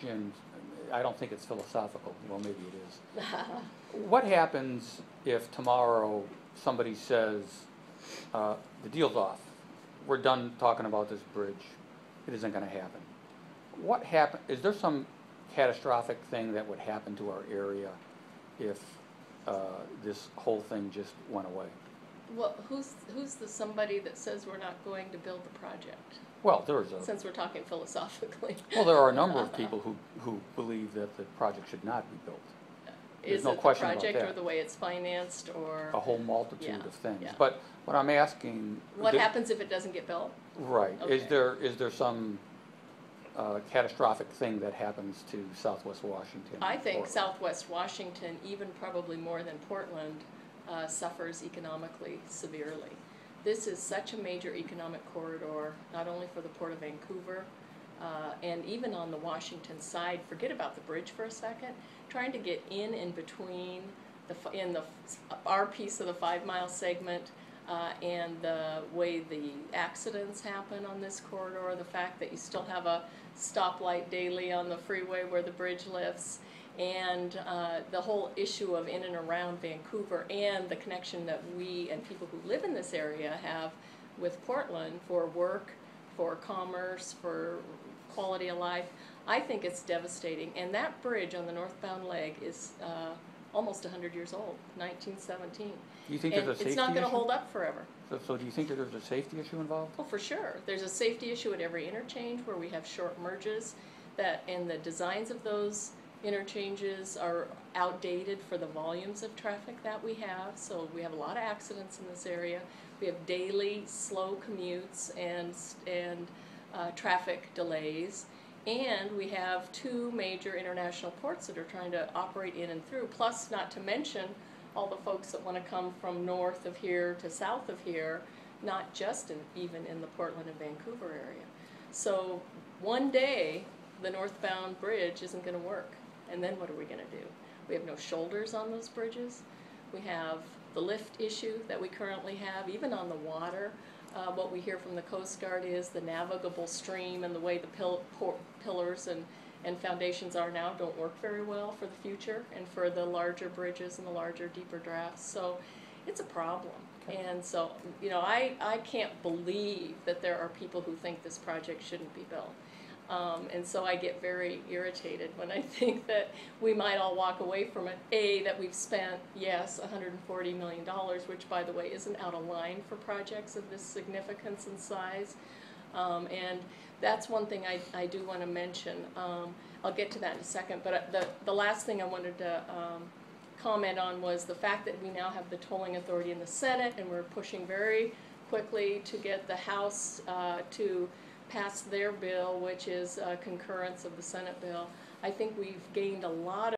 question, I don't think it's philosophical, well, maybe it is. What happens if tomorrow somebody says, uh, the deal's off? We're done talking about this bridge, it isn't gonna happen. What happen, is there some catastrophic thing that would happen to our area if, uh, this whole thing just went away? Well, who's, who's the somebody that says we're not going to build the project? Well, there's a, Since we're talking philosophically. well, there are a number of people who, who believe that the project should not be built. There's Is no it the question about project or that. the way it's financed or a whole multitude Yeah, of things. yeah. But what I'm asking. what happens if it doesn't get built? Right, is Okay. there, is there some uh, catastrophic thing that happens to southwest Washington? I think or- southwest Washington, even probably more than Portland, uh, suffers economically severely. This is such a major economic corridor, not only for the Port of Vancouver, uh, and even on the Washington side, forget about the bridge for a second, trying to get in and between the, in the, our piece of the five-mile segment, uh, and the way the accidents happen on this corridor, the fact that you still have a stoplight daily on the freeway where the bridge lifts, and uh, the whole issue of in and around Vancouver, and the connection that we and people who live in this area have with Portland for work, for commerce, for quality of life. I think it's devastating, and that bridge on the northbound leg is uh, almost 100 years old, 1917. Do you think And there's a safety it's not going to hold up forever. So, so do you think that there's a safety issue involved? Oh, for sure. There's a safety issue at every interchange where we have short merges that, and the designs of those interchanges are outdated for the volumes of traffic that we have. So we have a lot of accidents in this area. We have daily slow commutes and, and uh, traffic delays. And we have two major international ports that are trying to operate in and through, plus not to mention all the folks that want to come from north of here to south of here, not just in, even in the Portland and Vancouver area. So one day, the northbound bridge isn't going to work. And then what are we going to do? We have no shoulders on those bridges. We have the lift issue that we currently have, even on the water. Uh, what we hear from the Coast Guard is the navigable stream and the way the pil- pillars and, and foundations are now don't work very well for the future and for the larger bridges and the larger, deeper drafts. So it's a problem. Okay. And so, you know, I, I can't believe that there are people who think this project shouldn't be built. Um, and so I get very irritated when I think that we might all walk away from it. A, that we've spent, yes, $140 million, which, by the way, isn't out of line for projects of this significance and size. Um, and that's one thing I, I do want to mention. Um, I'll get to that in a second. But uh, the, the last thing I wanted to um, comment on was the fact that we now have the tolling authority in the Senate, and we're pushing very quickly to get the House uh, to pass their bill, which is uh, concurrence of the Senate bill. I think we've gained a lot